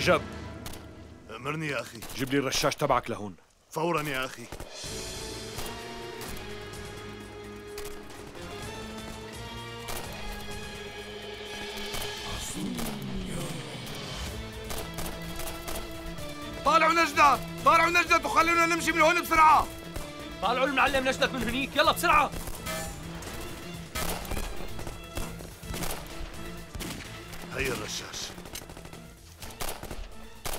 رجب أمرني يا أخي. جيب لي الرشاش تبعك لهون. فورا يا أخي. طالعوا نجدة! طالعوا نجدة! وخلونا نمشي من هون بسرعة! طالعوا المعلم نجدك من هنيك. يلا بسرعة! هي الرشاش.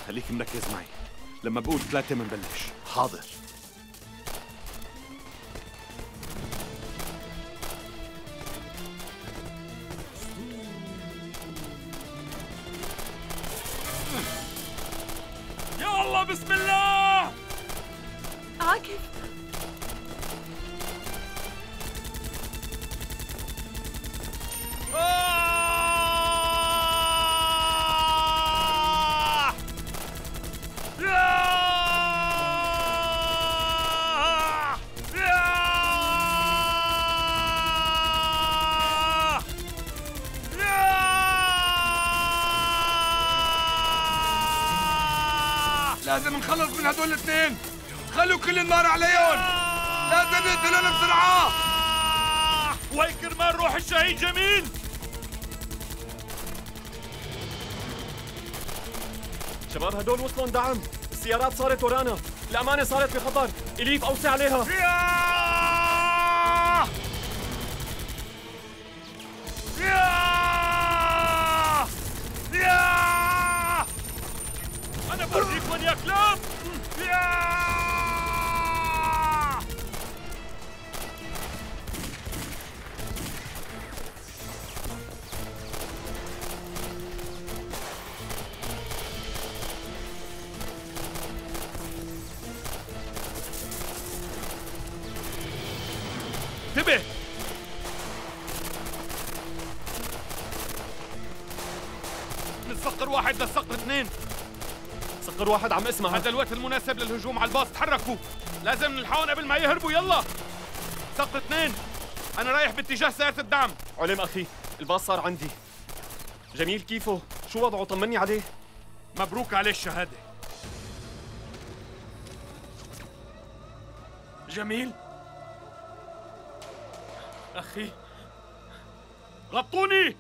خليك مركز معي. لما بقول ثلاثة منبلش حاضر. يا الله بسم الله! عاكف لازم نخلص من هدول الاثنين. خلوا كل النار عليهم. لازم نقتلهم بسرعة. وين كرمال روح الشهيد جميل. شباب هدول وصلوا دعم السيارات صارت ورانا. الأمانة صارت بخطر. إليف أوسع عليها. بورجيكم يا كلاب! انتبه صقر واحد لصقر اثنين. صقر واحد عم اسمها هذا الوقت المناسب للهجوم على الباص. تحركوا. لازم نلحقهم قبل ما يهربوا. يلا. صقر اثنين. أنا رايح باتجاه سيارة الدعم. علم أخي الباص صار عندي. جميل كيفه؟ شو وضعه؟ طمني عليه. مبروك عليه الشهادة. جميل. أخي غطوني.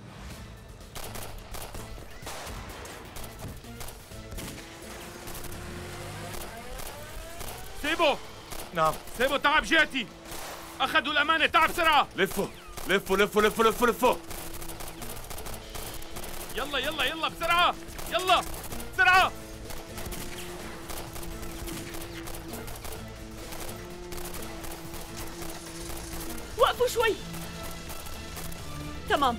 سيبو. نعم. سيبو تعب جهتي أخذوا الأمانة تعب بسرعة. لفوا. لفوا لفوا لفوا لفوا لفوا. يلا يلا يلا بسرعة. يلا بسرعة. وقفوا شوي. تمام.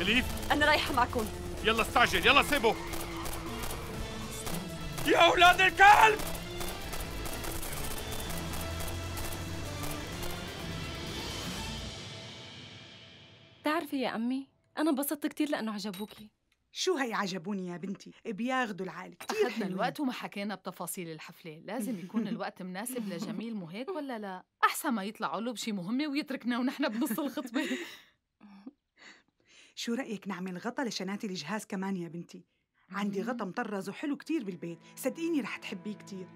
إليف. أنا رايحة معكم. يلا استعجل يلا سيبو. يا أولاد الكلب! بتعرفي يا أمي؟ أنا انبسطت كتير لأنه عجبوكي. شو هي عجبوني يا بنتي؟ بياخدوا العالي كتير أخذنا حلوين. الوقت وما حكينا بتفاصيل الحفلة. لازم يكون الوقت مناسب لجميل مو هيك ولا لا؟ أحسن ما يطلعوا له بشي مهمة ويتركنا ونحن بنص الخطبة. شو رأيك نعمل غطا لشناتي الجهاز كمان يا بنتي؟ عندي غطا مطرز وحلو كتير بالبيت. صدقيني رح تحبيه كتير.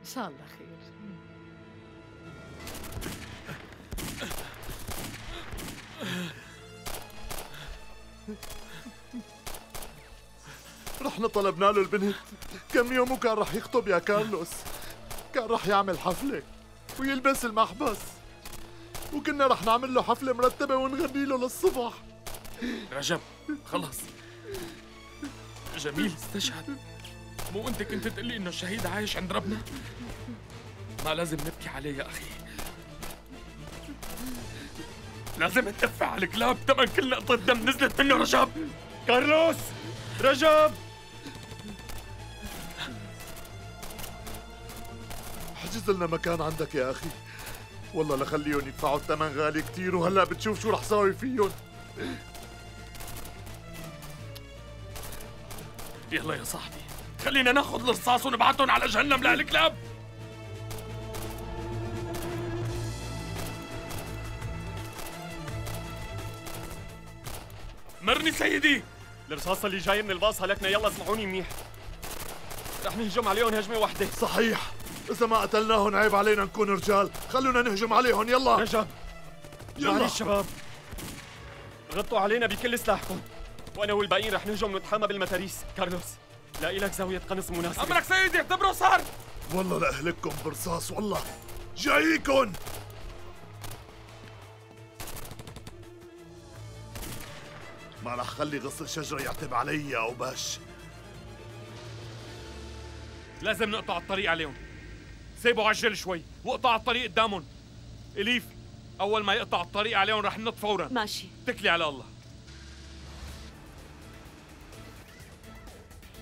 إن شاء الله خير. رحنا طلبنا له البنت. كم يوم وكان رح يخطب يا كارلوس. كان رح يعمل حفلة ويلبس المحبس. وكنا رح نعمل له حفلة مرتبة ونغني له للصبح. رجب خلص. جميل استشهد. مو انت كنت تقلي انه الشهيد عايش عند ربنا؟ ما لازم نبكي عليه يا أخي. لازم ندفع على الكلاب تمن كل نقطة دم نزلت منه رجب. كارلوس رجب. حجز لنا مكان عندك يا أخي. والله لخليهم يدفعوا الثمن غالي كتير وهلأ بتشوف شو رح ساوي فيهم. يلا يا صاحبي خلينا ناخذ الرصاص ونبعتهم على جهنم لهالكلاب مرني سيدي. الرصاصة اللي جاية من الباص هلكنا يلا اسمعوني منيح. رح نهجم عليهم هجمة واحدة. صحيح. إذا ما قتلناهم عيب علينا نكون رجال. خلونا نهجم عليهم. يلا. رجب يلا. معلش شباب. غطوا علينا بكل سلاحكم. وأنا والباقيين رح نهجم نتحامى بالمتاريس كارلوس لاقي لك زاوية قنص مناسبة أمرك سيدي اعتبره صار. والله لأهلككم برصاص والله. جايكن ما رح خلي غص الشجرة يعتب علي يا أوباش لازم نقطع الطريق عليهم. سيبوا عجل شوي واقطع الطريق قدامهم. إليف أول ما يقطع الطريق عليهم رح ننط فورا. ماشي. اتكلي على الله.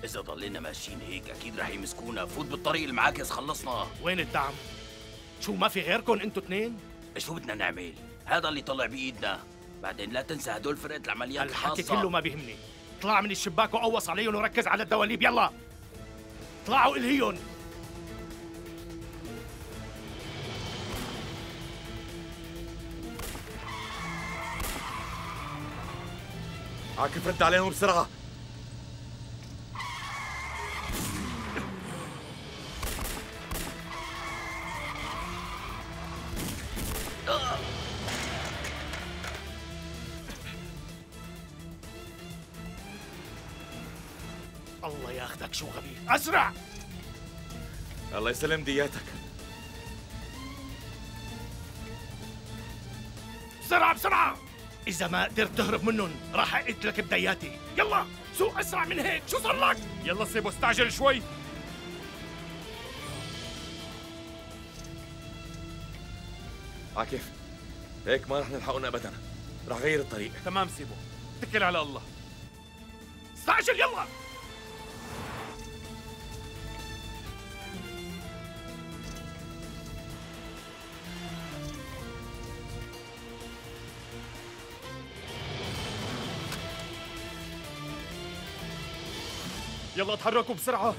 إذا ضلينا ماشيين هيك أكيد رح يمسكونا. فوت بالطريق المعاكس خلصنا. وين الدعم؟ شو ما في غيركم أنتوا اثنين؟ شو بدنا نعمل؟ هذا اللي طلع بإيدنا. بعدين لا تنسى هدول فرقة العمليات الحكي الخاصة. كله ما بيهمني. اطلع من الشباك وقوص عليهم وركز على الدواليب يلا. اطلعوا الهيون عاكف رد عليهم بسرعة؟ الله ياخذك شو غبي. أسرع! الله يسلم دياتك. بسرعة بسرعة! إذا ما قدرت تهرب منهم راح أقتلك بدياتي. يلا سوق أسرع من هيك. شو صار لك؟ يلا سيبوا استعجل شوي. عاكف هيك ما رح نلحقهم ابدا. رح غير الطريق. تمام سيبوا اتكل على الله. استعجل يلا. يلا تحركوا بسرعة.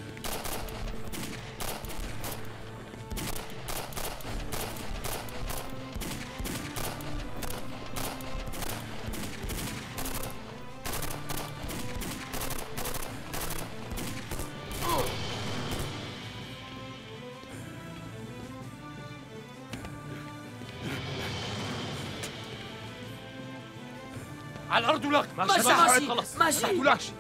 على الأرض. ولك ماشي ماشي ماشي تقولكش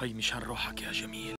هي مشان روحك يا جميل.